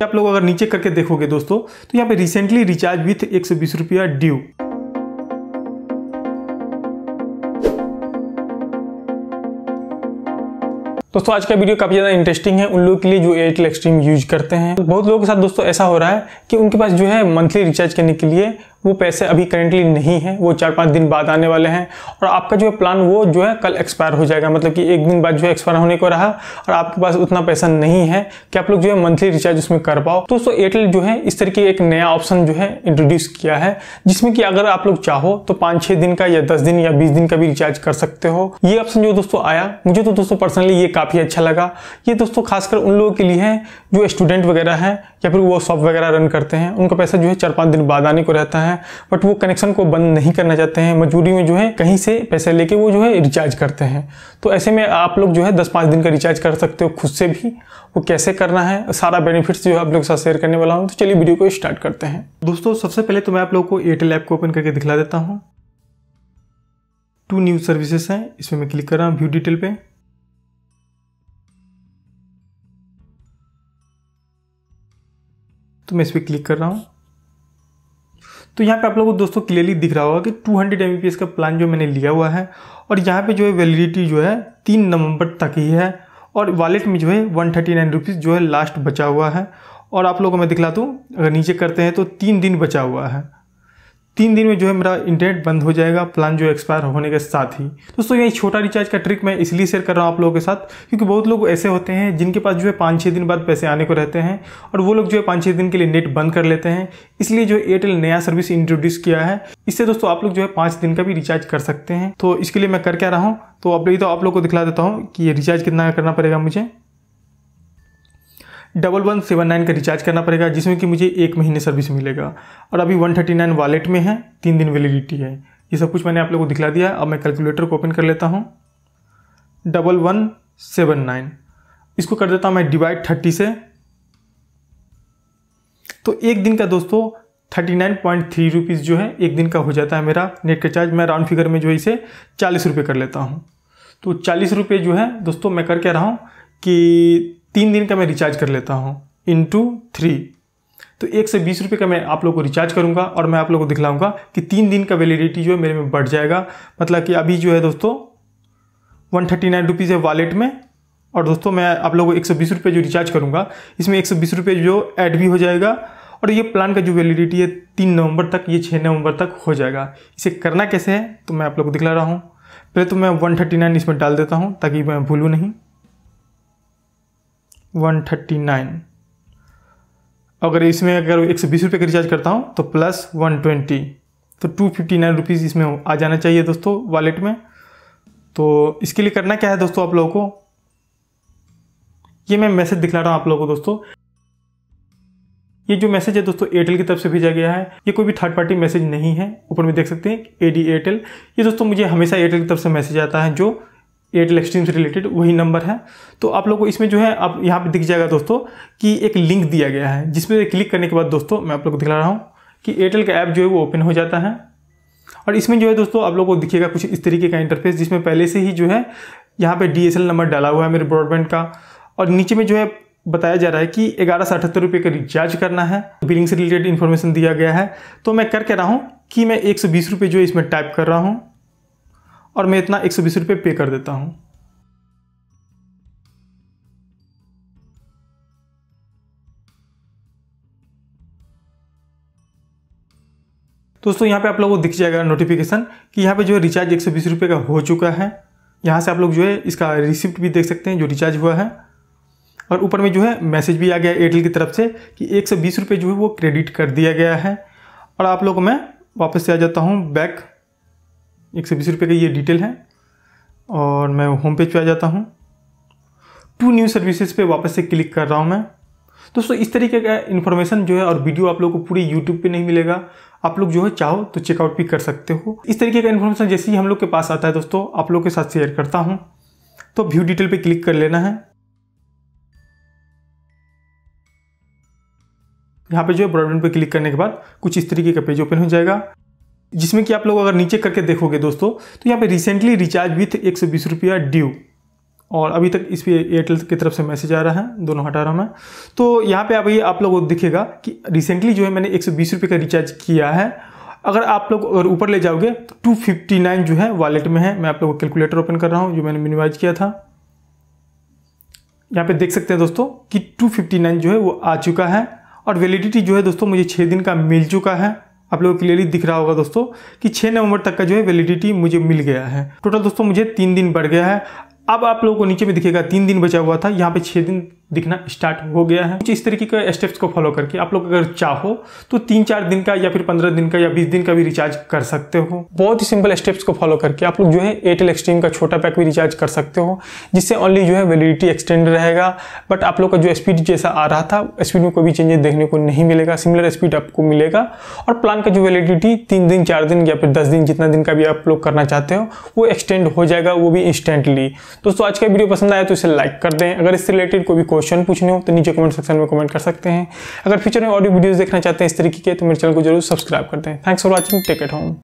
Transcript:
आप लोग अगर नीचे करके देखोगे दोस्तों तो यहाँ पे रिसेंटली रिचार्ज विथ एक सौ बीस रुपया ड्यू दोस्तों, आज का वीडियो काफ़ी ज़्यादा इंटरेस्टिंग है। उन लोगों के लिए जो एयरटेल एक्सट्रीम यूज़ करते हैं। बहुत लोगों के साथ दोस्तों ऐसा हो रहा है कि उनके पास जो है मंथली रिचार्ज करने के लिए वो पैसे अभी करेंटली नहीं है, वो चार पाँच दिन बाद आने वाले हैं और आपका जो है प्लान वो जो है कल एक्सपायर हो जाएगा। मतलब कि एक दिन बाद जो है एक्सपायर होने को रहा और आपके पास उतना पैसा नहीं है कि आप लोग जो है मंथली रिचार्ज उसमें कर पाओ। तो दोस्तों एयरटेल जो है इस तरीके एक नया ऑप्शन जो है इंट्रोड्यूस किया है, जिसमें कि अगर आप लोग चाहो तो पाँच छः दिन का या दस दिन या बीस दिन का भी रिचार्ज कर सकते हो। ये ऑप्शन जो दोस्तों आया, मुझे तो दोस्तों पर्सनली ये काफ़ी अच्छा लगा। ये दोस्तों खासकर उन लोगों के लिए है जो स्टूडेंट वगैरह हैं या फिर वो शॉप वगैरह रन करते हैं, उनका पैसा जो है चार पाँच दिन बाद आने को रहता है। बट वो कनेक्शन को बंद नहीं करना चाहते हैं। मजबूरी में जो है, कहीं से पैसे लेके वो जो है रिचार्ज करते हैं। तो ऐसे में आप लोग जो है दस पाँच दिन का रिचार्ज कर सकते हो खुद से भी। वो कैसे करना है, सारा बेनिफिट्स जो है आप लोग के साथ शेयर करने वाला हूँ। तो चलिए वीडियो को स्टार्ट करते हैं। दोस्तों, सबसे पहले तो मैं आप लोग को एयरटेल ऐप को ओपन करके दिखला देता हूँ। टू न्यू सर्विसेज़ हैं। इसमें मैं क्लिक कर रहा हूँ व्यू डिटेल पे। तो मैं इस पर क्लिक कर रहा हूँ। तो यहाँ पे आप लोगों को दोस्तों क्लियरली दिख रहा होगा कि 200 हंड्रेड का प्लान जो मैंने लिया हुआ है और यहाँ पे जो है वैलिडिटी जो है तीन नवंबर तक ही है और वॉलेट में जो है वन थर्टी नाइन रुपीज़ जो है लास्ट बचा हुआ है। और आप लोगों को मैं दिखला दूँ, अगर नीचे करते हैं तो तीन दिन बचा हुआ है। तीन दिन में जो है मेरा इंटरनेट बंद हो जाएगा प्लान जो एक्सपायर होने के साथ ही। दोस्तों यही छोटा रिचार्ज का ट्रिक मैं इसलिए शेयर कर रहा हूँ आप लोगों के साथ, क्योंकि बहुत लोग ऐसे होते हैं जिनके पास जो है पाँच छः दिन बाद पैसे आने को रहते हैं और वो लोग जो है पाँच छः दिन के लिए नेट बंद कर लेते हैं। इसलिए जो एयरटेल नया सर्विस इंट्रोड्यूस किया है, इससे दोस्तों आप लोग जो है पाँच दिन का भी रिचार्ज कर सकते हैं। तो इसके लिए मैं कर क्या रहा हूँ? तो अब तो आप लोग को दिखला देता हूँ कि ये रिचार्ज कितना करना पड़ेगा मुझे। डबल वन सेवन नाइन का रिचार्ज करना पड़ेगा, जिसमें कि मुझे एक महीने सर्विस मिलेगा। और अभी वन थर्टी नाइन वॉलेट में है, तीन दिन वैलिडिटी है। ये सब कुछ मैंने आप लोगों को दिखला दिया। अब मैं कैलकुलेटर को ओपन कर लेता हूँ। डबल वन सेवन नाइन इसको कर देता हूँ मैं डिवाइड थर्टी से। तो एक दिन का दोस्तों thirty nine point three rupees जो है, एक दिन का हो जाता है मेरा नेट का चार्ज मैं राउंड फिगर में जो है, इसे चालीस रुपये कर लेता हूँ। तो चालीस रुपये जो है, दोस्तों, मैं कर रहा हूँ कि तीन दिन का मैं रिचार्ज कर लेता हूँ इंटू थ्री तो एक से बीस रुपये का मैं आप लोग को रिचार्ज करूँगा और मैं आप लोग को दिखलाऊँगा कि तीन दिन का वैलिडिटी जो है मेरे में बढ़ जाएगा। मतलब कि अभी जो है दोस्तों वन थर्टी नाइन रुपीज़ है वॉलेट में और दोस्तों मैं आप लोगों को एक सौ बीस रुपये जो रिचार्ज करूँगा, इसमें एक सौ बीस रुपये जो ऐड भी हो जाएगा और ये प्लान का जो वैलिडिटी है तीन नवंबर तक, ये छः नवंबर तक हो जाएगा। इसे करना कैसे है तो मैं आप लोग को दिखला रहा हूँ। पहले तो मैं वन थर्टी नाइन इसमें डाल देता हूँ ताकि मैं भूलूँ नहीं। One thirty nine. अगर इसमें अगर एक सौ बीस रुपये का रिचार्ज करता हूँ तो प्लस वन ट्वेंटी। तो टू फिफ्टी नाइन रुपीज़ इसमें आ जाना चाहिए दोस्तों वॉलेट में। तो इसके लिए करना क्या है दोस्तों आप लोगों को? ये मैं मैसेज दिखला रहा हूँ आप लोगों को दोस्तों। ये जो मैसेज है दोस्तों एयरटेल की तरफ़ से भेजा गया है। ये कोई भी थर्ड पार्टी मैसेज नहीं है। ऊपर में देख सकते हैं ए डी एयरटेल ये दोस्तों मुझे हमेशा एयरटेल की तरफ़ से मैसेज आता है, जो एयरटेल एक्सट्रीम से रिलेटेड वही नंबर है। तो आप लोग को इसमें जो है, आप यहाँ पे दिख जाएगा दोस्तों कि एक लिंक दिया गया है, जिसमें क्लिक करने के बाद दोस्तों मैं आप लोग को दिखला रहा हूँ कि एयरटेल का ऐप जो है वो ओपन हो जाता है। और इसमें जो है दोस्तों, आप लोग को दिखेगा कुछ इस तरीके का इंटरफेस जिसमें पहले से ही जो है यहाँ पे डी नंबर डाला हुआ है मेरे ब्रॉडबैंड का। और नीचे में जो है बताया जा रहा है कि ग्यारह सौ अठहत्तर रुपये का रिचार्ज करना है। बिलिंग से रिलेटेड इन्फॉर्मेशन दिया गया है। तो मैं कर क्या रहा हूँ कि मैं एक सौ बीस रुपये जो है इसमें टाइप कर रहा हूँ। और मैं इतना एक सौ बीस रुपये पे कर देता हूँ। दोस्तों, यहाँ पे आप लोगों को दिख जाएगा नोटिफिकेशन कि यहाँ पे जो है रिचार्ज एक सौ बीस रुपये का हो चुका है। यहाँ से आप लोग जो है इसका रिसिप्ट भी देख सकते हैं, जो रिचार्ज हुआ है। और ऊपर में जो है मैसेज भी आ गया एयरटेल की तरफ़ से कि एक सौ बीस रुपये जो है वो क्रेडिट कर दिया गया है। और आप लोग मैं वापस से आ जाता हूँ बैक एक सौ बीस रुपये का ये डिटेल है। और मैं होम पेज पे आ जाता हूँ। टू न्यू सर्विसेज़ पे वापस से क्लिक कर रहा हूँ मैं। दोस्तों, इस तरीके का इन्फॉर्मेशन जो है और वीडियो आप लोगों को पूरी यूट्यूब पे नहीं मिलेगा। आप लोग जो है चाहो तो चेकआउट भी कर सकते हो। इस तरीके का इन्फॉर्मेशन जैसे ही हम लोग के पास आता है दोस्तों, आप लोग के साथ शेयर करता हूँ। तो व्यू डिटेल पे क्लिक कर लेना है। यहाँ पे जो है ब्रॉडबैंड पे क्लिक करने के बाद कुछ इस तरीके का पेज ओपन हो जाएगा। जिसमें कि आप लोग अगर नीचे करके देखोगे दोस्तों तो यहाँ पे रिसेंटली रिचार्ज विथ एक सौ बीस रुपया ड्यू और अभी तक इस पर एयरटेल की तरफ़ से मैसेज आ रहा है, दोनों हटा रहा हूँ मैं। तो यहाँ पे अभी आप लोगों को दिखेगा कि रिसेंटली जो है मैंने एक सौ बीस रुपये का रिचार्ज किया है। अगर आप लोग अगर ऊपर ले जाओगे तो टू फिफ्टी नाइन जो है वॉलेट में है। मैं आप लोगों को कैलकुलेटर ओपन कर रहा हूँ, जो मैंने मिनिमाइज किया था। यहाँ पे देख सकते हैं दोस्तों कि टू फिफ्टी नाइन जो है वो आ चुका है। और वैलिडिटी जो है दोस्तों, मुझे छः दिन का मिल चुका है। आप लोगों को क्लियरली दिख रहा होगा दोस्तों कि 6 नवंबर तक का जो है वैलिडिटी मुझे मिल गया है। टोटल दोस्तों मुझे तीन दिन बढ़ गया है। अब आप लोगों को नीचे में दिखेगा, तीन दिन बचा हुआ था, यहाँ पे छः दिन दिखना स्टार्ट हो गया है। कुछ इस तरीके के स्टेप्स को फॉलो करके आप लोग अगर चाहो तो तीन चार दिन का या फिर पंद्रह दिन का या बीस दिन का भी रिचार्ज कर सकते हो। बहुत ही सिंपल स्टेप्स को फॉलो करके आप लोग जो है एयरटेल एक्सट्रीम का छोटा पैक भी रिचार्ज कर सकते हो, जिससे ओनली जो है वैलिडिटी एक्सटेंड रहेगा। बट आप लोग का जो स्पीड जैसा आ रहा था स्पीड में कोई भी चेंजेस देखने को नहीं मिलेगा। सिमिलर स्पीड आपको मिलेगा। और प्लान का जो वैलिडिटी तीन दिन, चार दिन या फिर दस दिन, जितना दिन का भी आप लोग करना चाहते हो, वो एक्सटेंड हो जाएगा, वो भी इंस्टेंटली दोस्तों, आज का वीडियो पसंद आया तो इसे लाइक कर दें। अगर इससे रिलेटेड कोई भी क्वेश्चन पूछने हो तो नीचे कमेंट सेक्शन में कमेंट कर सकते हैं। अगर फ्यूचर में ऑडियो वीडियोस देखना चाहते हैं इस तरीके के तो मेरे चैनल को ज़रूर सब्सक्राइब करते हैं thanks for watching tech at home